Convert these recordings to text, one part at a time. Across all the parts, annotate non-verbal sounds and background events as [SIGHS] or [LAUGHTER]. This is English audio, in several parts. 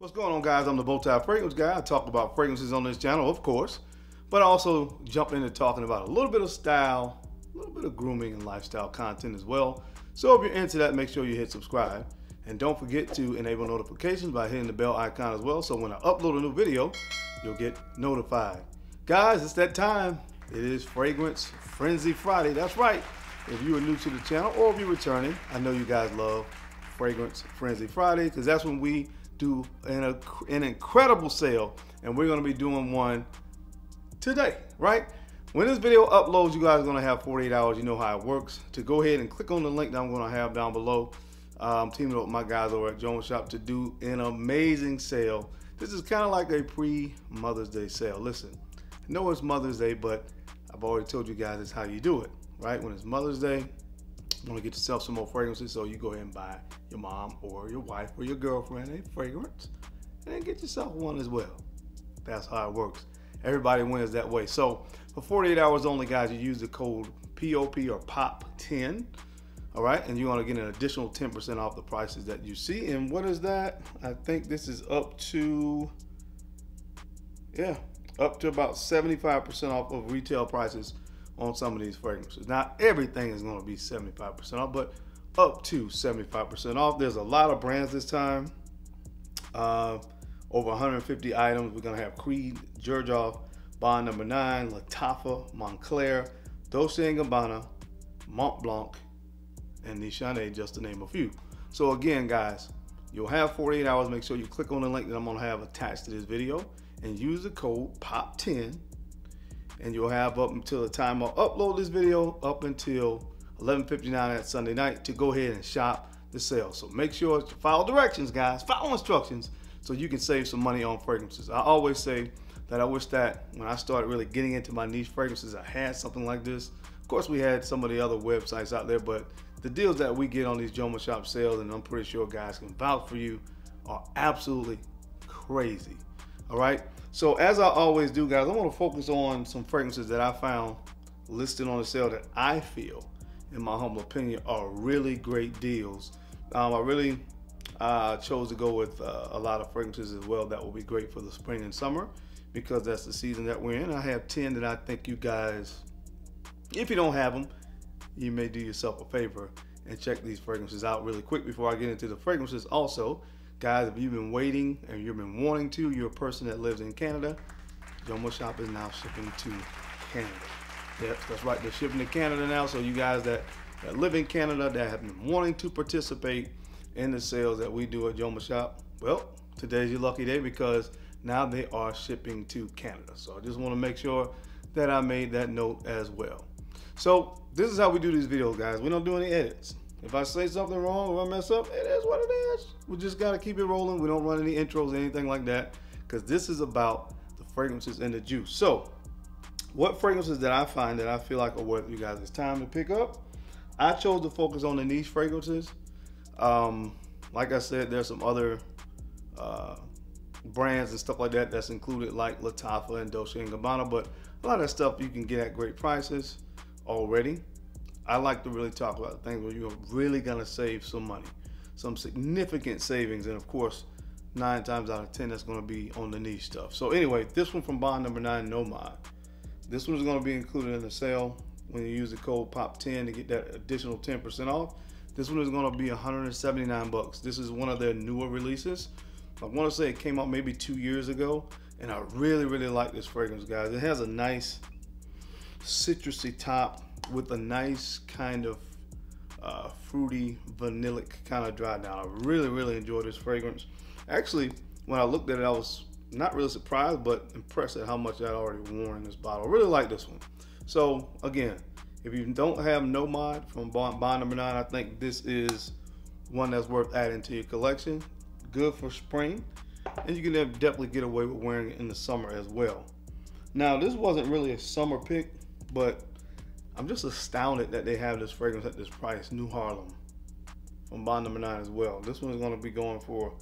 What's going on, guys? I'm the Bowtie Fragrance Guy. I talk about fragrances on this channel, of course, but I also jump into talking about a little bit of style, a little bit of grooming and lifestyle content as well. So if you're into that, make sure you hit subscribe. And don't forget to enable notifications by hitting the bell icon as well. So when I upload a new video, you'll get notified. Guys, it's that time. It is Fragrance Frenzy Friday. That's right. If you are new to the channel or if you're returning, I know you guys love Fragrance Frenzy Friday because that's when we do an, an incredible sale and we're going to be doing one today, right? When this video uploads, you guys are going to have 48 hours. You know how it works. To go ahead and click on the link that I'm going to have down below. Um, I'm teaming up with my guys over at Joma Shop to do an amazing sale. This is kind of like a pre-Mother's Day sale. Listen, I know it's Mother's Day, but I've already told you guys it's how you do it, right? When it's Mother's Day, want to get yourself some more fragrances, so you go ahead and buy your mom or your wife or your girlfriend a fragrance, and then get yourself one as well. That's how it works. Everybody wins that way. So for 48 hours only, guys, you use the code POP or POP10. All right, and you're gonna get an additional 10% off the prices that you see. And what is that? I think this is up to, yeah, up to about 75% off of retail prices on some of these fragrances. Not everything is going to be 75% off, but up to 75% off. There's a lot of brands this time. Uh, over 150 items. We're going to have Creed, Xerjoff, Bond Number 9, Lattafa, Montclair, Dolce & Gabbana, Mont Blanc, and Nishane, just to name a few. So again, guys, you'll have 48 hours. Make sure you click on the link that I'm going to have attached to this video and use the code POP10 and you'll have up until the time I'll upload this video up until 11:59 at Sunday night to go ahead and shop the sale. So make sure to follow directions, guys. Follow instructions so you can save some money on fragrances. I always say that I wish that when I started really getting into my niche fragrances, I had something like this. Of course, we had some of the other websites out there, but the deals that we get on these Joma Shop sales, and I'm pretty sure guys can vouch for you, are absolutely crazy. All right. So as I always do, guys, I want to focus on some fragrances that I found listed on the sale that I feel, in my humble opinion, are really great deals. Um, I really uh, chose to go with uh, a lot of fragrances as well that will be great for the spring and summer because that's the season that we're in. I have 10 that I think you guys, if you don't have them, you may do yourself a favor and check these fragrances out really quick before I get into the fragrances also. Guys, if you've been waiting and you've been wanting to, you're a person that lives in Canada, Joma Shop is now shipping to Canada. Yep, that's right, they're shipping to Canada now. So you guys that, that live in Canada that have been wanting to participate in the sales that we do at Joma Shop, well, today's your lucky day because now they are shipping to Canada. So I just want to make sure that I made that note as well. So this is how we do these videos, guys. We don't do any edits. If I say something wrong or I mess up, it is what it is. We just got to keep it rolling. We don't run any intros or anything like that because this is about the fragrances and the juice. So, what fragrances that I find that I feel like are worth you guys' it's time to pick up? I chose to focus on the niche fragrances. Um, like I said, there's some other uh, brands and stuff like that that's included, like Lattafa and Dolce & Gabbana, but a lot of stuff you can get at great prices already. I like to really talk about things where you're really gonna save some money, some significant savings, and of course, nine times out of ten, that's gonna be on the niche stuff. So anyway, this one from Bond Number Nine, Nomad. This one is gonna be included in the sale when you use the code POP10 to get that additional 10% off. This one is gonna be 179 bucks. This is one of their newer releases. I wanna say it came out maybe two years ago, and I really, really like this fragrance, guys. It has a nice citrusy top with a nice kind of uh, fruity, vanillic kind of dry down. I really, really enjoy this fragrance. Actually, when I looked at it, I was not really surprised, but impressed at how much I'd already worn in this bottle. I really like this one. So again, if you don't have No Nomad from Bond, Bond Number Nine, I think this is one that's worth adding to your collection. Good for spring, and you can definitely get away with wearing it in the summer as well. Now, this wasn't really a summer pick, but I'm just astounded that they have this fragrance at this price, New Harlem, from Bond Number Nine as well. This one is going to be going for.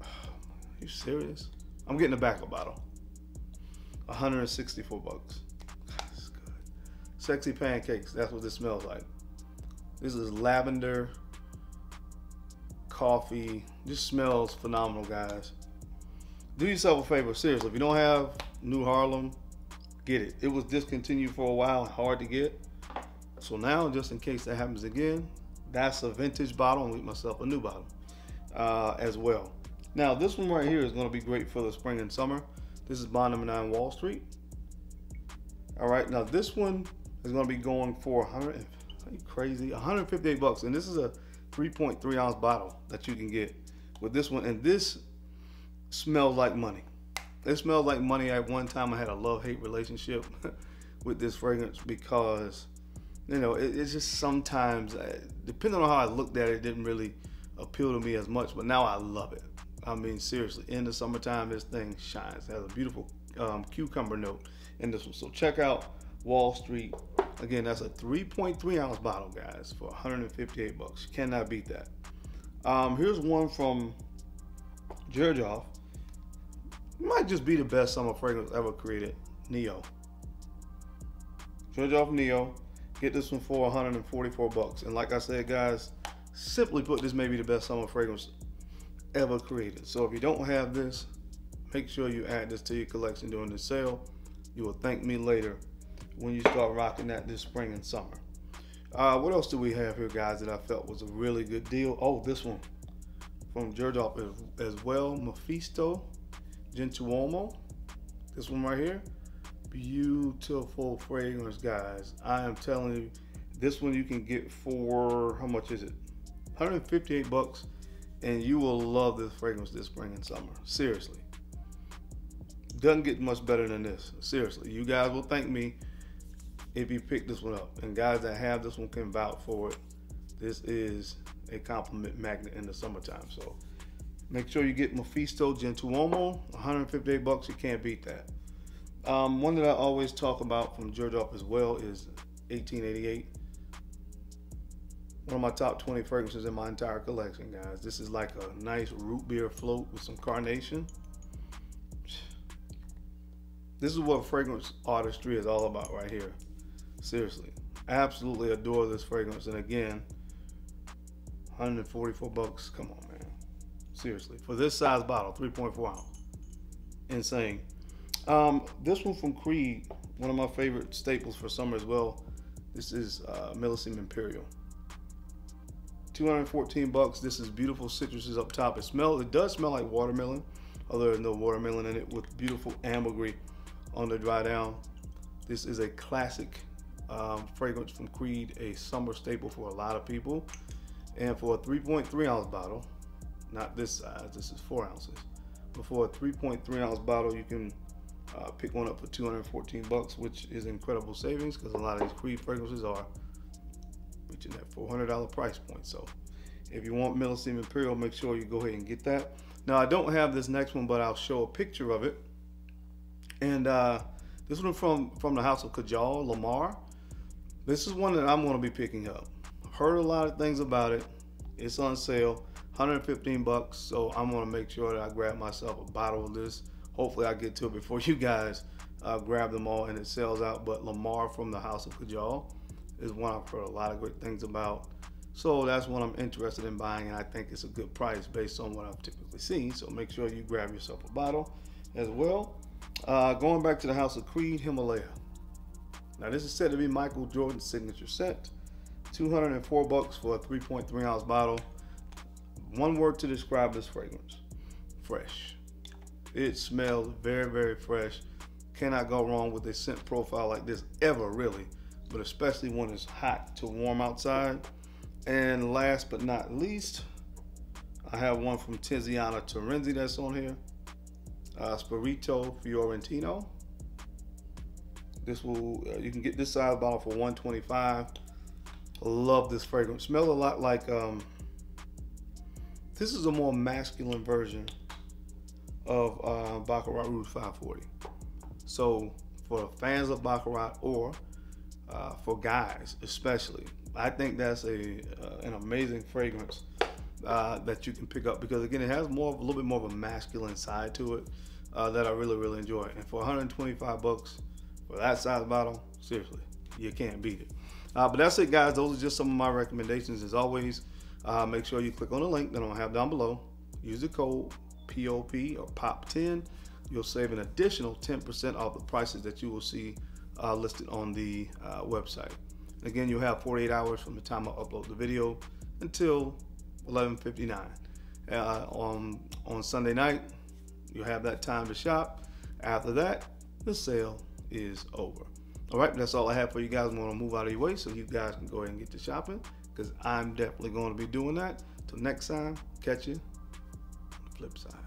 are [SIGHS] you serious? I'm getting a backup bottle. 164 bucks. This is good. Sexy pancakes. That's what this smells like. This is lavender, coffee. Just smells phenomenal, guys. do yourself a favor, seriously. If you don't have New Harlem, get it. It was discontinued for a while, hard to get. So now, just in case that happens again, that's a vintage bottle. and get myself a new bottle uh, as well. Now, this one right here is going to be great for the spring and summer. This is bond number nine Wall Street. All right, now this one is going to be going for 100. Crazy, 158 bucks, and this is a 3.3 ounce bottle that you can get with this one. And this smells like money. It smells like money. At one time, I had a love hate relationship [LAUGHS] with this fragrance because, you know, it, it's just sometimes, uh, depending on how I looked at it, it didn't really appeal to me as much. But now I love it. I mean, seriously, in the summertime, this thing shines. It has a beautiful um, cucumber note in this one. So check out Wall Street. Again, that's a 3.3 ounce bottle, guys, for 158 bucks. You cannot beat that. Um, here's one from Xerjoff. Might just be the best summer fragrance ever created. Nio. Xerjoff Nio. Get this one for 144 bucks. And like I said, guys, simply put, this may be the best summer fragrance ever created. So if you don't have this, make sure you add this to your collection during the sale. You will thank me later when you start rocking that this spring and summer. Uh, what else do we have here, guys, that I felt was a really good deal? Oh, this one from Xerjoff as, as well. Mefisto Gentiluomo. This one right here. Beautiful fragrance, guys. I am telling you, this one you can get for, how much is it? 158 bucks. And you will love this fragrance this spring and summer. Seriously. Doesn't get much better than this. Seriously. You guys will thank me if you pick this one up. And guys that have this one can vouch for it. This is a compliment magnet in the summertime. So make sure you get Mefisto Gentiluomo, 158 bucks. You can't beat that. Um, one that I always talk about from Xerjoff as well is 1888. One of my top 20 fragrances in my entire collection, guys. This is like a nice root beer float with some carnation. This is what fragrance artistry is all about right here. Seriously, absolutely adore this fragrance. And again, 144 bucks. Come on, man. Seriously, for this size bottle, 3.4 ounce, insane. Um, this one from Creed, one of my favorite staples for summer as well. This is uh, Millesime Imperial. 214 bucks. This is beautiful citruses up top. It smells. It does smell like watermelon, although there's no watermelon in it. With beautiful ambergris on the dry down. This is a classic um, fragrance from Creed, a summer staple for a lot of people. And for a 3.3 ounce bottle, not this size, this is four ounces. But for a 3.3 ounce bottle, you can uh, pick one up for 214 bucks, which is incredible savings because a lot of these Creed fragrances are reaching that $400 price point. So if you want Millesime Imperial, make sure you go ahead and get that. Now I don't have this next one, but I'll show a picture of it. And uh, this one from from the House of Kajal, Lamar. This is one that I'm going to be picking up. I've heard a lot of things about it. It's on sale, 115 bucks. So I'm to make sure that I grab myself a bottle of this. Hopefully I get to it before [LAUGHS] you guys uh, grab them all and it sells out. But Lamar from the House of Kajal is one I've heard a lot of great things about. So that's one I'm interested in buying, and I think it's a good price based on what I've typically seen. So make sure you grab yourself a bottle as well. Uh, going back to the House of Creed Himalaya. Now this is said to be Michael Jordan's signature scent. 204 bucks for a 3.3 ounce bottle. One word to describe this fragrance. Fresh. It smells very, very fresh. Cannot go wrong with a scent profile like this ever, really. But especially when it's hot to warm outside. And last but not least, I have one from Tiziana Terenzi that's on here. Uh, Spirito Fiorentino. This will uh, you can get this size bottle for 125. Love this fragrance. Smells a lot like um, this is a more masculine version of uh, Baccarat Rouge 540. So for fans of Baccarat or uh, for guys especially, I think that's a uh, an amazing fragrance uh, that you can pick up because again it has more a little bit more of a masculine side to it uh, that I really really enjoy. And for 125 bucks, for that size bottle, seriously, you can't beat it. Uh, but that's it, guys. Those are just some of my recommendations. As always, uh, make sure you click on the link that gonna have down below. Use the code POP or POP 10, you'll save an additional 10% off the prices that you will see uh, listed on the uh, website. Again, you'll have 48 hours from the time I upload the video until 11:59. Uh, on on Sunday night, you have that time to shop. After that, the sale is over. All right, that's all I have for you guys. I'm to move out of your way so you guys can go ahead and get to shopping because I'm definitely going to be doing that. Till next time, catch you on the flip side.